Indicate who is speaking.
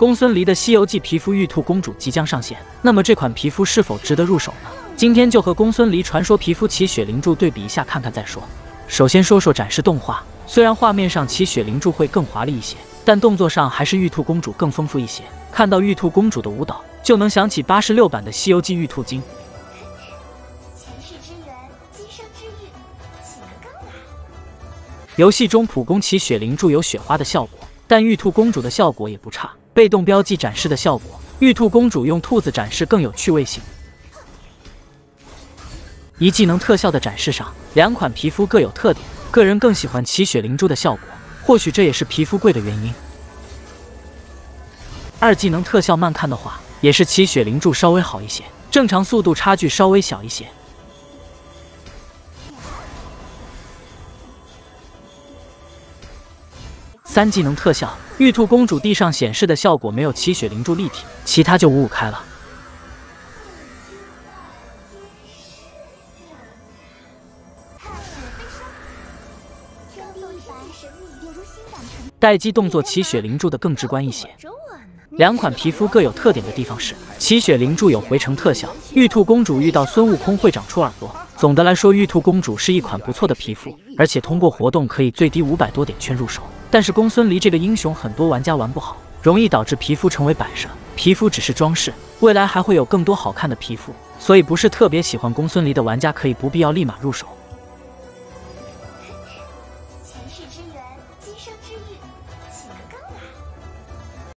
Speaker 1: 公孙离的《西游记》皮肤玉兔公主即将上线，那么这款皮肤是否值得入手呢？今天就和公孙离传说皮肤齐雪灵柱对比一下，看看再说。首先说说展示动画，虽然画面上齐雪灵柱会更华丽一些，但动作上还是玉兔公主更丰富一些。看到玉兔公主的舞蹈，就能想起八十六版的《西游记》玉兔精。前世之缘，今生之遇，岂能更难？游戏中普攻齐雪灵柱有雪花的效果，但玉兔公主的效果也不差。被动标记展示的效果，玉兔公主用兔子展示更有趣味性。一技能特效的展示上，两款皮肤各有特点，个人更喜欢奇雪灵珠的效果，或许这也是皮肤贵的原因。二技能特效慢看的话，也是奇雪灵珠稍微好一些，正常速度差距稍微小一些。三技能特效，玉兔公主地上显示的效果没有齐雪灵珠立体，其他就五五开了。待机动作奇雪灵柱的更直观一些。两款皮肤各有特点的地方是，奇雪灵柱有回城特效，玉兔公主遇到孙悟空会长出耳朵。总的来说，玉兔公主是一款不错的皮肤，而且通过活动可以最低五百多点券入手。但是公孙离这个英雄很多玩家玩不好容易导致皮肤成为摆设皮肤只是装饰未来还会有更多好看的皮肤所以不是特别喜欢公孙离的玩家可以不必要立马入手。
Speaker 2: 前世之缘今生之遇岂能更改